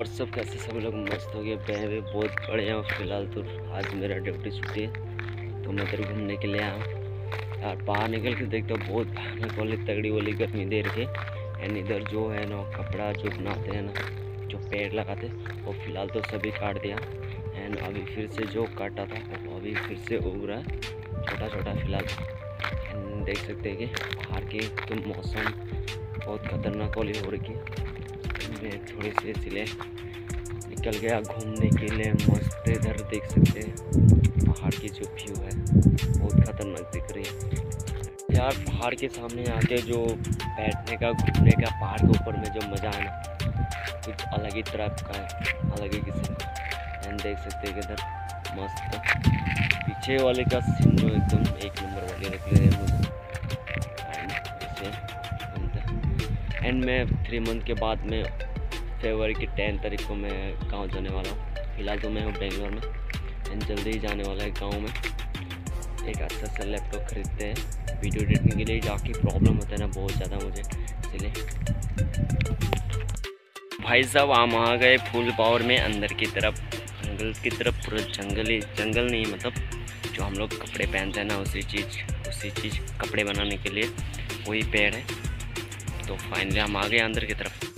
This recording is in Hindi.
व्हाट्सअप कैसे सब लोग? मस्त हो गए। भी बहुत बड़े हैं फ़िलहाल तो आज मेरा ड्यूटी छुट्टी है तो मैं इधर घूमने के लिए आया हूँ। यार, बाहर निकल के देखता हूँ, बहुत भयानक वाली तगड़ी वाली गर्मी दे है। एंड इधर जो है ना, कपड़ा जो बनाते हैं ना, जो पेड़ लगाते वो फ़िलहाल तो सभी काट दिया। एंड अभी फिर से जो काटा था, वो अभी फिर से उग रहा है। छोटा छोटा फ़िलहाल। एंड देख सकते हैं कि बाहर के तो मौसम बहुत खतरनाक वाली हो रही है। मैं थोड़ी सी इसलिए निकल गया घूमने के लिए, मस्त इधर देख सकते हैं। पहाड़ की जो व्यू है, बहुत खतरनाक दिख रही है। यार, पहाड़ के सामने आके जो बैठने का, घूमने का पहाड़ के ऊपर में जो मज़ा है ना, कुछ अलग ही तरह का है, अलग ही किस्म का। देख सकते हैं इधर मस्त। पीछे वाले का सीन जो एकदम एक नंबर वाले हैं, मुझे। एंड मैं थ्री मंथ के बाद में फेबर की टेन तारीख को मैं गाँव जाने वाला हूँ। फ़िलहाल तो मैं हूँ बेंगलोर में। एंड जल्दी ही जाने वाला है गाँव में। एक अच्छा सा लैपटॉप खरीदते हैं। वीडियो एडिटिंग के लिए जाके प्रॉब्लम होता है ना बहुत ज़्यादा मुझे। इसलिए। भाई साहब, हम आ गए फुल पावर में अंदर की तरफ़। जंगल की तरफ़, पूरा जंगल ही जंगल नहीं मतलब जो हम लोग कपड़े पहनते हैं ना, उसी चीज़ उसी चीज़ कपड़े बनाने के लिए। वही पेड़ है। तो फाइनली हम आ गए अंदर की तरफ़।